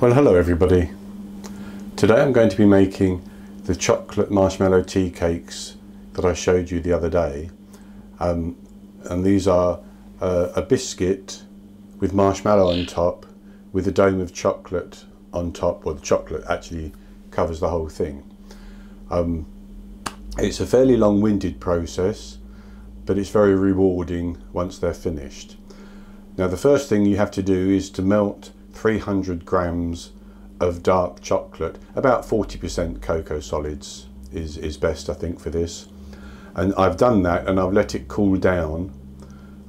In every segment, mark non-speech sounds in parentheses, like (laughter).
Well hello everybody. Today I'm going to be making the chocolate marshmallow tea cakes that I showed you the other day. Um, and these are uh, a biscuit with marshmallow on top with a dome of chocolate on top, or the chocolate actually covers the whole thing. Um, it's a fairly long-winded process but it's very rewarding once they're finished. Now the first thing you have to do is to melt 300 grams of dark chocolate, about 40% cocoa solids is, is best I think for this. And I've done that and I've let it cool down.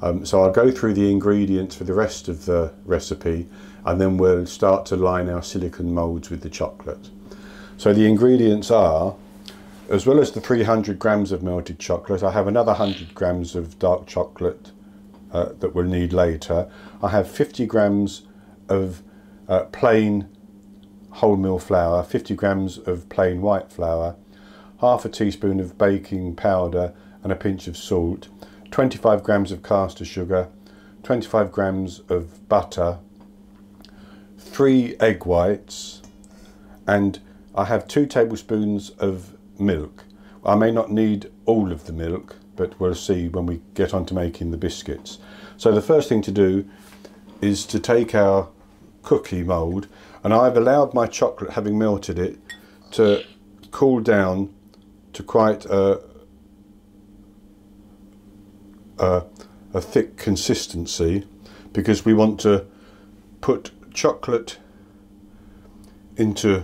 Um, so I'll go through the ingredients for the rest of the recipe and then we'll start to line our silicon molds with the chocolate. So the ingredients are, as well as the 300 grams of melted chocolate, I have another 100 grams of dark chocolate uh, that we'll need later. I have 50 grams of uh, plain wholemeal flour, 50 grams of plain white flour, half a teaspoon of baking powder and a pinch of salt, 25 grams of caster sugar, 25 grams of butter, three egg whites, and I have two tablespoons of milk. I may not need all of the milk, but we'll see when we get on to making the biscuits. So the first thing to do is to take our cookie mould and I've allowed my chocolate, having melted it, to cool down to quite a, a, a thick consistency because we want to put chocolate into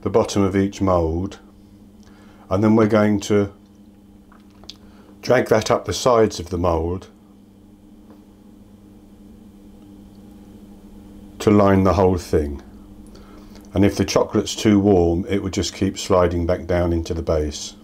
the bottom of each mould and then we're going to drag that up the sides of the mould to line the whole thing and if the chocolate's too warm it would just keep sliding back down into the base.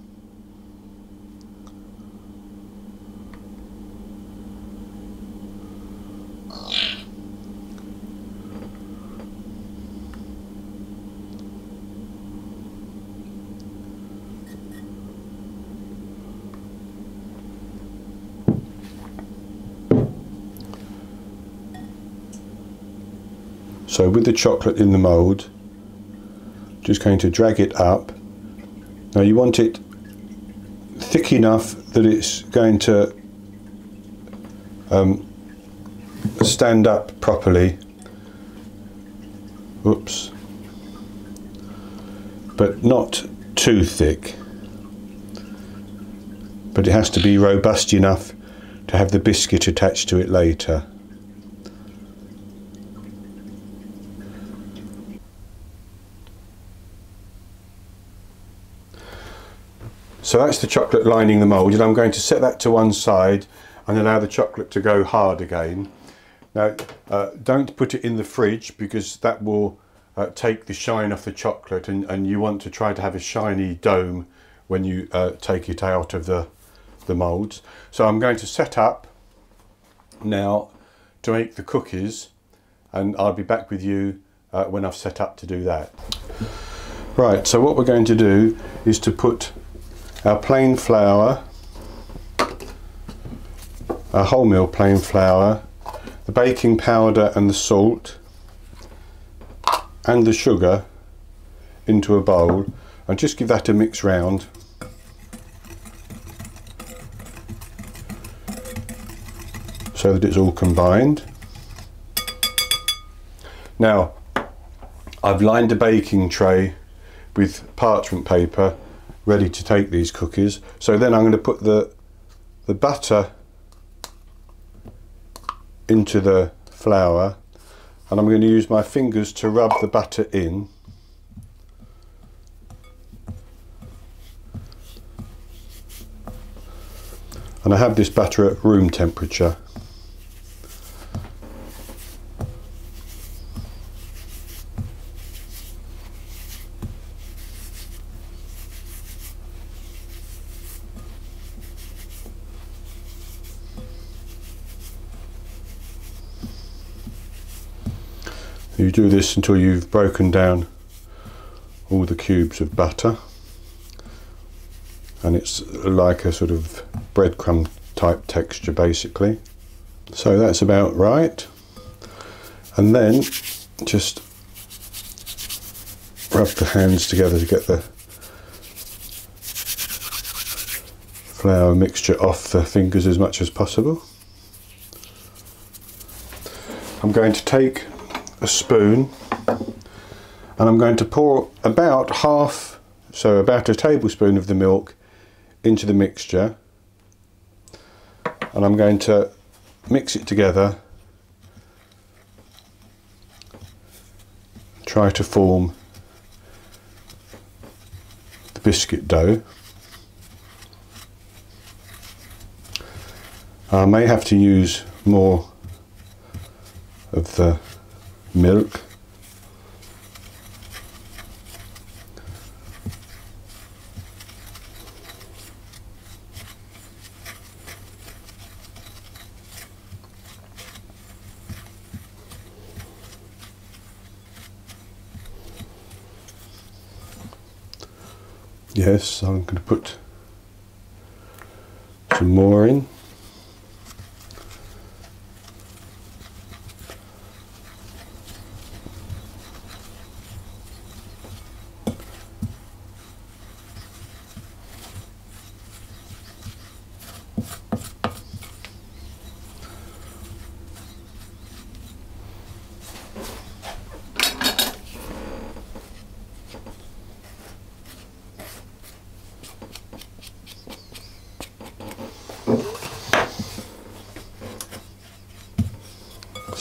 So with the chocolate in the mould, just going to drag it up. Now you want it thick enough that it's going to um, stand up properly. Oops. But not too thick. But it has to be robust enough to have the biscuit attached to it later. So that's the chocolate lining the mould and I'm going to set that to one side and allow the chocolate to go hard again. Now uh, don't put it in the fridge because that will uh, take the shine off the chocolate and, and you want to try to have a shiny dome when you uh, take it out of the, the moulds. So I'm going to set up now to make the cookies and I'll be back with you uh, when I've set up to do that. Right, so what we're going to do is to put our plain flour, our wholemeal plain flour, the baking powder and the salt. And the sugar into a bowl. And just give that a mix round. so that it's all combined. Now I've lined a baking tray with parchment paper ready to take these cookies. So then I'm going to put the, the butter into the flour and I'm going to use my fingers to rub the butter in. And I have this butter at room temperature. Do this until you've broken down all the cubes of butter and it's like a sort of breadcrumb type texture basically. So that's about right and then just rub the hands together to get the flour mixture off the fingers as much as possible. I'm going to take a spoon and I'm going to pour about half, so about a tablespoon of the milk into the mixture and I'm going to mix it together try to form the biscuit dough. I may have to use more of the milk Yes, I'm going to put some more in.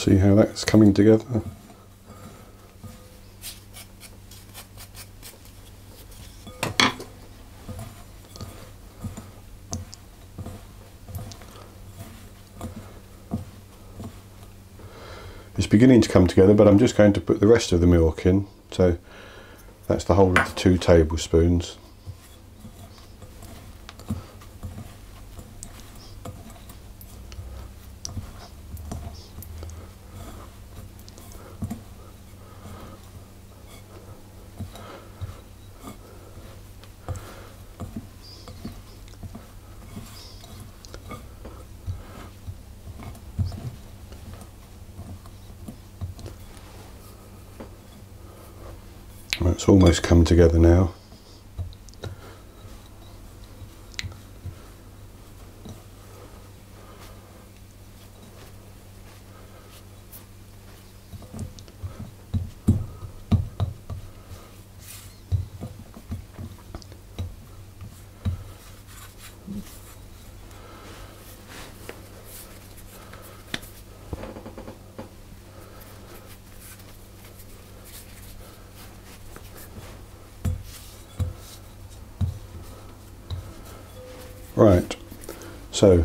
See how that's coming together? It's beginning to come together, but I'm just going to put the rest of the milk in. So that's the whole of the two tablespoons. It's almost come together now. Right, so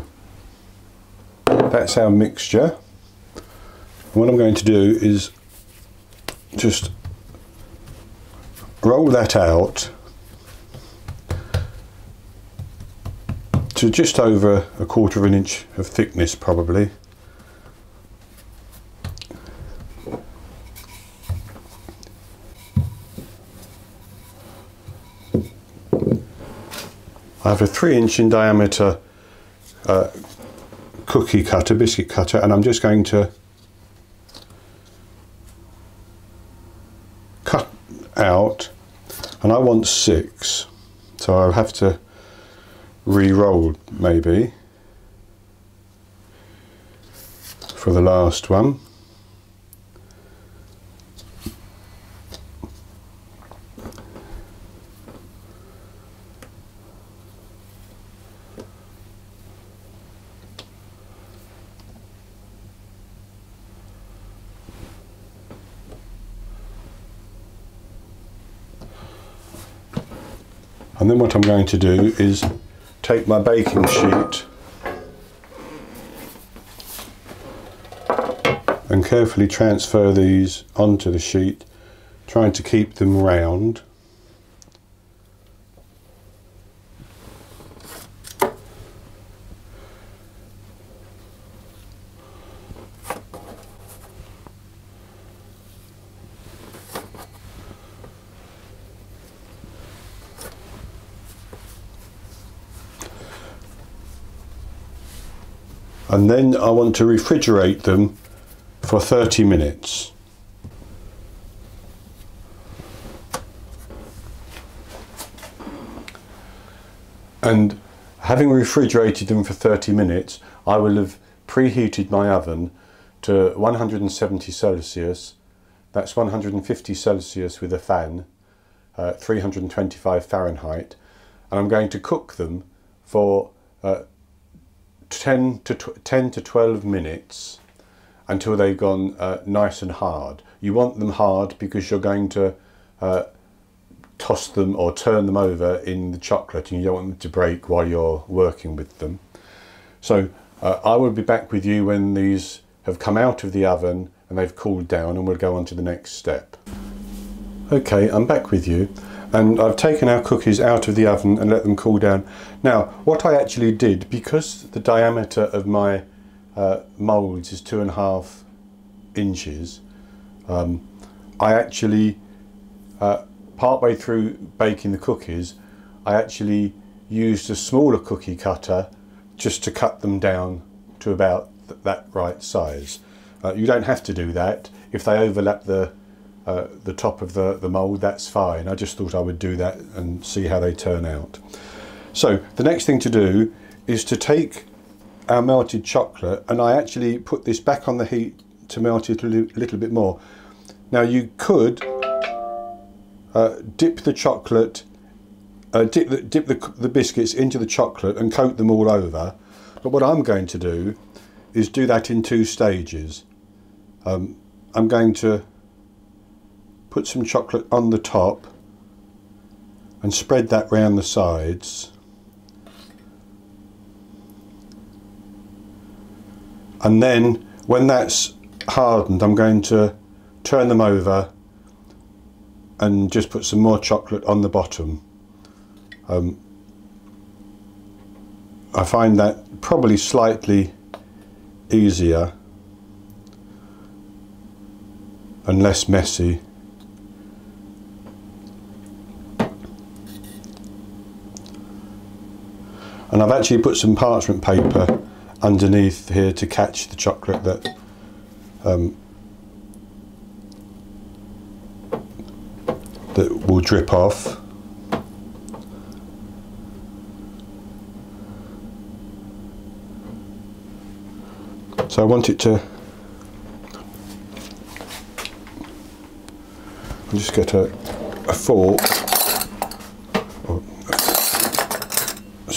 that's our mixture. What I'm going to do is just roll that out to just over a quarter of an inch of thickness probably. I have a three inch in diameter uh, cookie cutter, biscuit cutter, and I'm just going to cut out, and I want six, so I'll have to re-roll maybe for the last one. What I'm going to do is take my baking sheet and carefully transfer these onto the sheet, trying to keep them round. and then I want to refrigerate them for 30 minutes. And having refrigerated them for 30 minutes, I will have preheated my oven to 170 Celsius, that's 150 Celsius with a fan, uh, 325 Fahrenheit, and I'm going to cook them for uh, 10 to 10 to 12 minutes until they've gone uh, nice and hard. You want them hard because you're going to uh, toss them or turn them over in the chocolate and you don't want them to break while you're working with them. So uh, I will be back with you when these have come out of the oven and they've cooled down and we'll go on to the next step. Okay, I'm back with you and I've taken our cookies out of the oven and let them cool down. Now, what I actually did, because the diameter of my uh, moulds is two and a half inches, um, I actually uh, partway through baking the cookies, I actually used a smaller cookie cutter just to cut them down to about th that right size. Uh, you don't have to do that. If they overlap the the top of the, the mould, that's fine. I just thought I would do that and see how they turn out. So the next thing to do is to take our melted chocolate and I actually put this back on the heat to melt it a little bit more. Now you could uh, dip the chocolate, uh, dip, the, dip the, the biscuits into the chocolate and coat them all over. But what I'm going to do is do that in two stages. Um, I'm going to put some chocolate on the top and spread that round the sides. And then when that's hardened, I'm going to turn them over and just put some more chocolate on the bottom. Um, I find that probably slightly easier and less messy. And I've actually put some parchment paper underneath here to catch the chocolate that um, that will drip off. So I want it to I'll just get a, a fork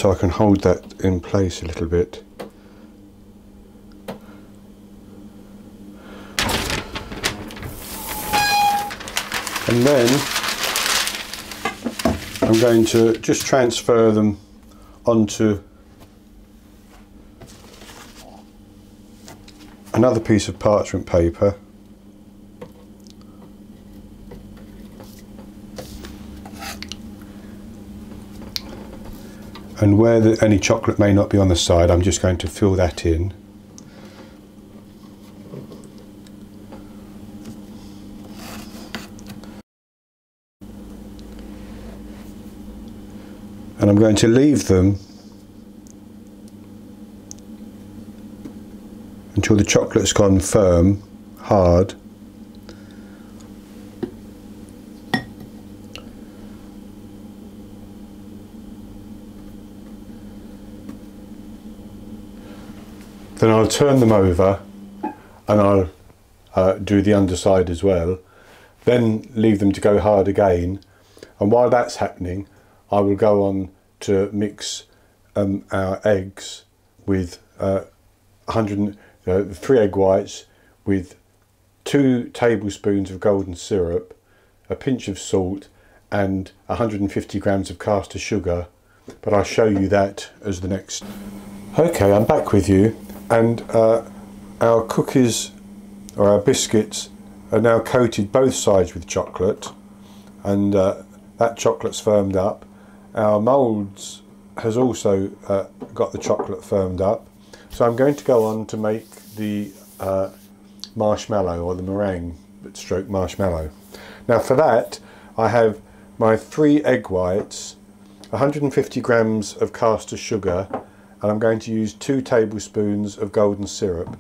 so I can hold that in place a little bit. And then I'm going to just transfer them onto another piece of parchment paper and where the, any chocolate may not be on the side I'm just going to fill that in and I'm going to leave them until the chocolate's gone firm, hard. Then I'll turn them over and I'll uh, do the underside as well. Then leave them to go hard again. And while that's happening, I will go on to mix um, our eggs with uh, 100, uh, three egg whites with two tablespoons of golden syrup, a pinch of salt and 150 grams of caster sugar but I'll show you that as the next. Okay I'm back with you and uh, our cookies or our biscuits are now coated both sides with chocolate and uh, that chocolate's firmed up our moulds has also uh, got the chocolate firmed up. So I'm going to go on to make the uh, marshmallow or the meringue stroke marshmallow. Now for that I have my three egg whites, 150 grams of caster sugar and I'm going to use two tablespoons of golden syrup.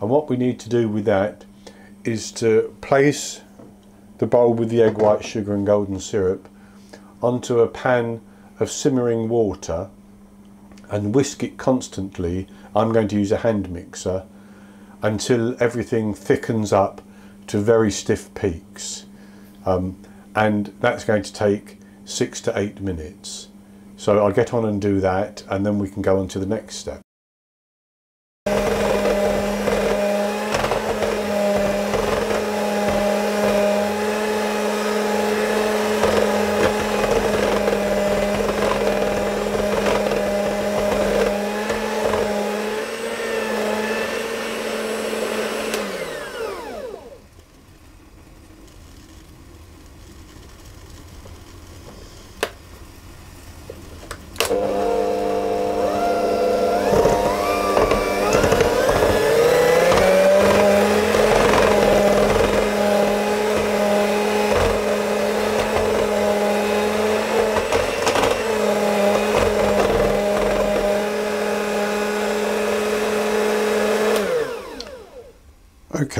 And what we need to do with that is to place the bowl with the egg white sugar and golden syrup onto a pan of simmering water and whisk it constantly. I'm going to use a hand mixer until everything thickens up to very stiff peaks. Um, and that's going to take six to eight minutes. So I'll get on and do that and then we can go on to the next step.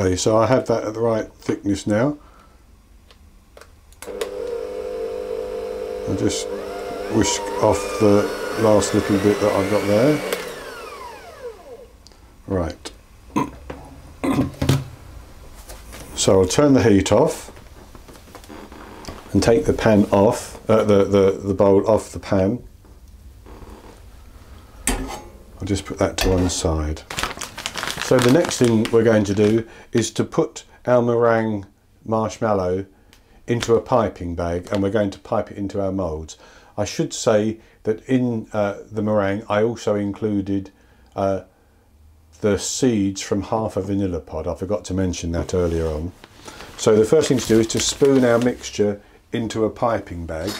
Okay, so I have that at the right thickness now. I just whisk off the last little bit that I've got there. Right. (clears throat) so I'll turn the heat off and take the pan off, uh, the, the, the bowl off the pan. I'll just put that to one side. So the next thing we're going to do is to put our meringue marshmallow into a piping bag and we're going to pipe it into our moulds. I should say that in uh, the meringue I also included uh, the seeds from half a vanilla pod. I forgot to mention that earlier on. So the first thing to do is to spoon our mixture into a piping bag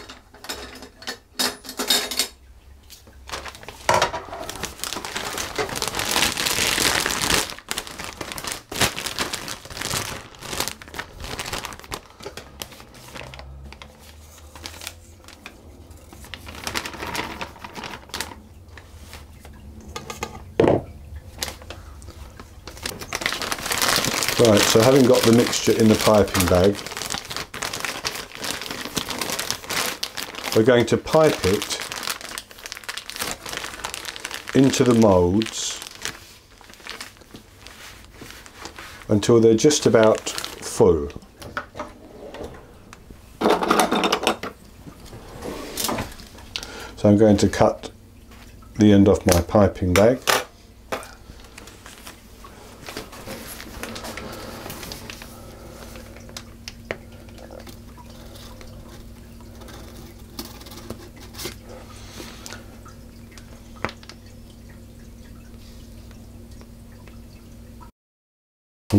Right, so having got the mixture in the piping bag, we're going to pipe it into the moulds until they're just about full. So I'm going to cut the end off my piping bag.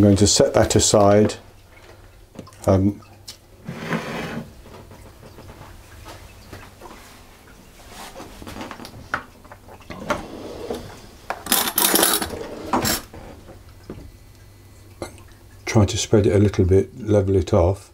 Going to set that aside. Um, try to spread it a little bit, level it off.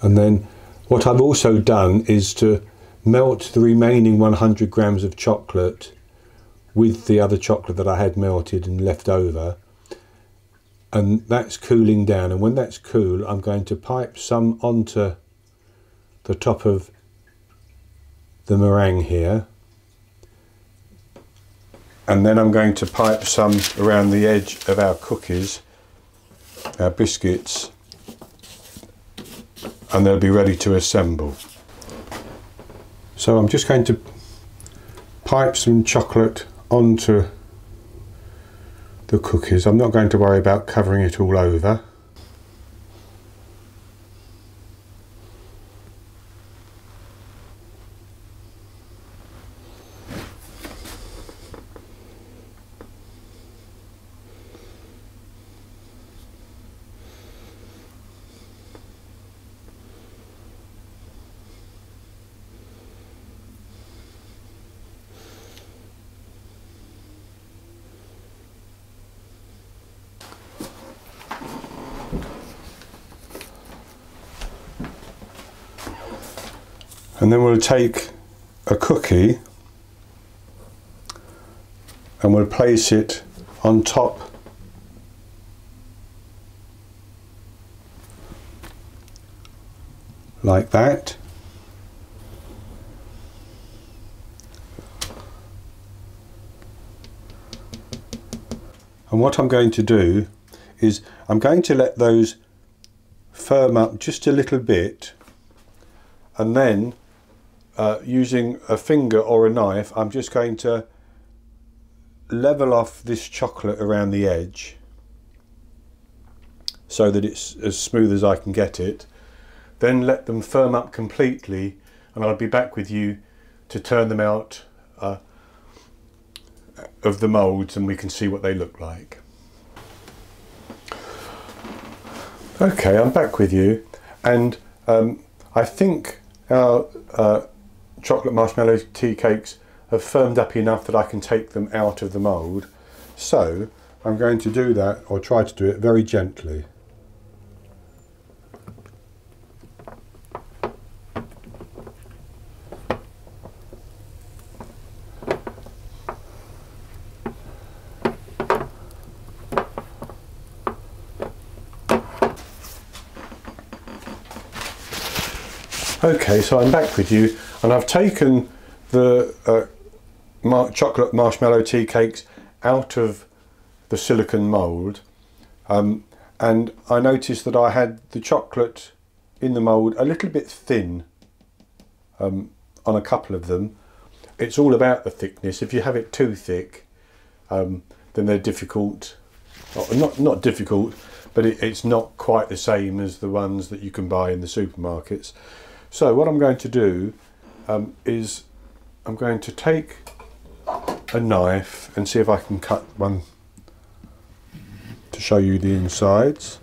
And then what I've also done is to melt the remaining 100 grams of chocolate with the other chocolate that I had melted and left over. And that's cooling down. And when that's cool, I'm going to pipe some onto the top of the meringue here. And then I'm going to pipe some around the edge of our cookies, our biscuits, and they'll be ready to assemble. So I'm just going to pipe some chocolate onto the cookies. I'm not going to worry about covering it all over. And then we'll take a cookie and we'll place it on top like that. And what I'm going to do is I'm going to let those firm up just a little bit and then uh, using a finger or a knife I'm just going to level off this chocolate around the edge so that it's as smooth as I can get it then let them firm up completely and I'll be back with you to turn them out uh, of the moulds and we can see what they look like. Okay, I'm back with you and um, I think our uh, chocolate marshmallow tea cakes have firmed up enough that I can take them out of the mould. So I'm going to do that or try to do it very gently. Okay, so I'm back with you and I've taken the uh, mar chocolate marshmallow tea cakes out of the silicon mould um, and I noticed that I had the chocolate in the mould a little bit thin um, on a couple of them. It's all about the thickness. If you have it too thick um, then they're difficult, not, not difficult but it, it's not quite the same as the ones that you can buy in the supermarkets. So what I'm going to do um, is I'm going to take a knife and see if I can cut one to show you the insides.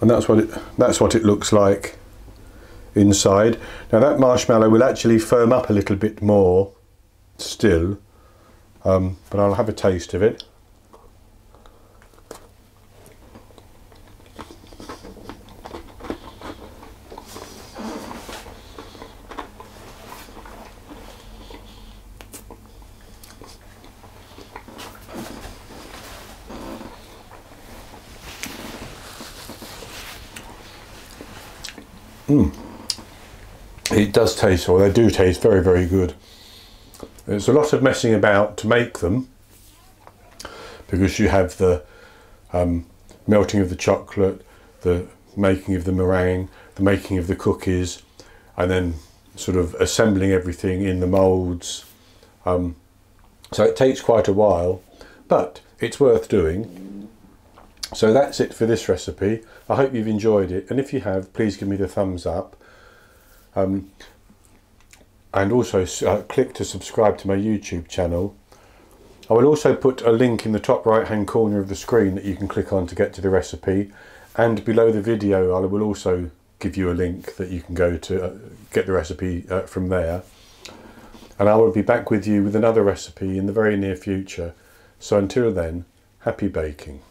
And that's what it that's what it looks like inside. Now that marshmallow will actually firm up a little bit more still um, but I'll have a taste of it. Mm. It does taste, or they do taste very, very good. There's a lot of messing about to make them because you have the um, melting of the chocolate, the making of the meringue, the making of the cookies, and then sort of assembling everything in the moulds. Um, so it takes quite a while, but it's worth doing. So that's it for this recipe. I hope you've enjoyed it, and if you have, please give me the thumbs up. Um, and also uh, click to subscribe to my YouTube channel. I will also put a link in the top right hand corner of the screen that you can click on to get to the recipe. And below the video I will also give you a link that you can go to uh, get the recipe uh, from there. And I will be back with you with another recipe in the very near future. So until then happy baking